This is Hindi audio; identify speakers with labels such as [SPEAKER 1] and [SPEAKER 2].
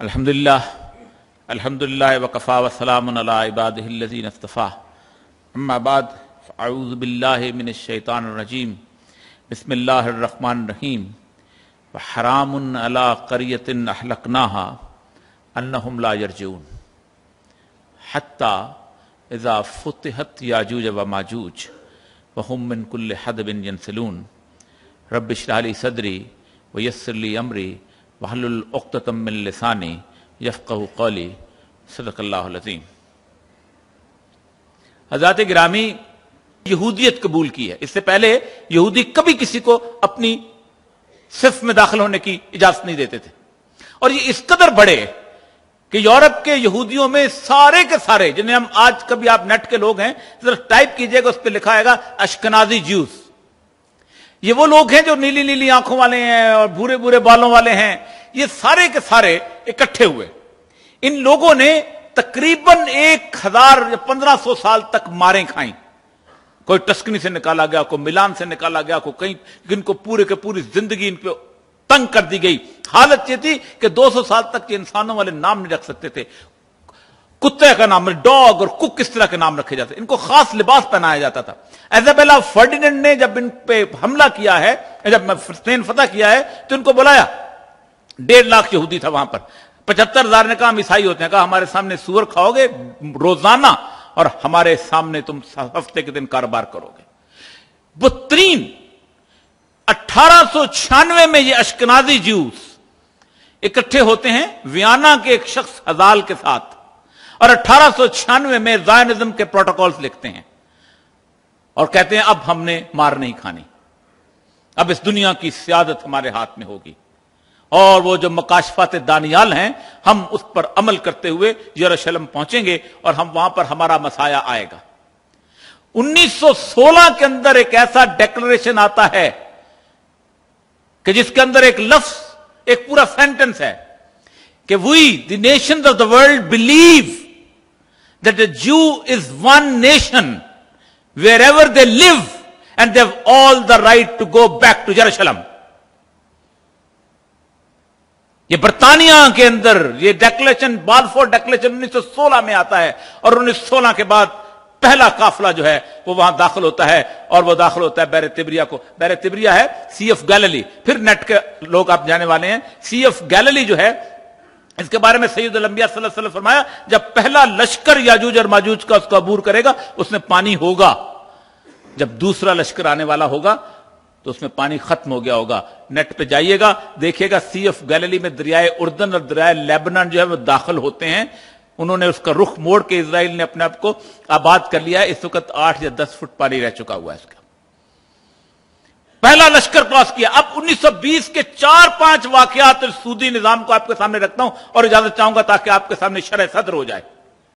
[SPEAKER 1] अल्हम्दुलिल्लाह अल्हम्दुलिल्लाह वकफ़ा वसलाम अला इबादिल्लज़ीन इस्तफ़ा अम्मा बाद अऊज़ु बिल्लाहि मिनश शैतानिर रजीम बिस्मिल्लाहिर व हरामुन अला क़रियतिन अहलकनाहा अन्नहुम यरजून हत्ता इज़ा फुतिहत याजूज व माजूज व हुम मिन यनसलून रब इश्रह सदरी व यस्सिर अमरी सदक़ल्लाहुल अज़ीम हज़रत गिरामी यहूदियत कबूल की है। इससे पहले यहूदी कभी किसी को अपनी सिर्फ़ में दाखिल होने की इजाज़त नहीं देते थे। और ये इस कदर बड़े कि यूरोप के यहूदियों में सारे के सारे, जिन्हें हम आज कभी आप नेट के लोग हैं, जरा टाइप कीजिएगा, उस पर लिखा आएगा, अशकनाजी ज्यूस ये वो लोग हैं जो नीली नीली आँखों वाले हैं और भूरे भूरे बालों वाले हैं। ये सारे के सारे इकट्ठे हुए। इन लोगों ने तकरीबन एक हज़ार या पंद्रह सौ साल तक मारें खाई। कोई टस्कनी से निकाला गया, कोई मिलान से निकाला गया, कोई कहीं इनको पूरे के पूरी ज़िंदगी इन पे तंग कर दी गई। हालत ये थी कि 200 साल तक ये इंसानों वाले नाम नहीं रख सकते थे। कुत्ते का नाम डॉग और कुक किस तरह के नाम रखे जाते इनको खास लिबास पहनाया जाता था। एजाबेला फर्डिनेंड ने जब इन पे हमला किया है, जब स्पेन फतह किया है तो इनको बुलाया। डेढ़ लाख यहूदी था वहाँ पर। पचहत्तर हज़ार ने कहा ईसाई होते हैं। कहा, हमारे सामने सुअर खाओगे, रोज़ाना, और हमारे सामने तुम हफ़्ते के दिन कारोबार करोगे। बुतरीन, अठारह में ये अशकनाजी जूस इकट्ठे होते हैं वियाना के एक शख्स हजाल के साथ, और अठारह में जायनिज्म के प्रोटोकॉल्स लिखते हैं और कहते हैं, अब हमने मार नहीं खानी। अब इस दुनिया की सियादत हमारे हाथ में होगी। और वो जो मकाशफात दानियाल हैं, हम उस पर अमल करते हुए यरूशलेम पहुँचेंगे और हम वहाँ पर हमारा मसाया आएगा। 1916 के अंदर एक ऐसा डेक्लेरेशन आता है कि जिसके अंदर एक लफ्स एक पूरा सेंटेंस है कि we the nation of the world believe that Jew is one nation wherever they live and they've all the right to go back to Jerusalem ये बर्तानिया के अंदर, ये डेक्लेरेशन बालफोर डेक्लेरेशन 1916 में आता है और 1916 के बाद पहला काफला जो है, वो वहाँ दाखिल होता है और वो दाखिल होता है बैर तिबरिया को। बैर तिबरिया है सी एफ़ गैलली फिर नेट के लोग आप जाने वाले हैं। सी एफ़ गैलली जो है, इसके बारे में सैयद सल्लल्लाहु फरमाया, जब पहला लश्कर याजूज और माजूज का उसको अबूर करेगा, उसमें पानी होगा। जब दूसरा लश्कर आने वाला होगा तो उसमें पानी खत्म हो गया होगा। नेट पे जाइएगा, देखिएगा सी एफ़ गैलरी में दरियाए उर्दन और दरियाए लेबनान जो है वो दाखिल होते हैं। उन्होंने उसका रुख मोड़ के इसराइल ने अपने आप को आबाद कर लिया। इस वक्त आठ या दस फुट पानी रह चुका हुआ है इसका। पहला लश्कर क्रॉस किया। अब 1920 के चार पाँच वाकयात सूदी निज़ाम को आपके सामने रखता हूँ और इजाज़त चाहूँगा ताकि आपके सामने शरह सदर हो जाए।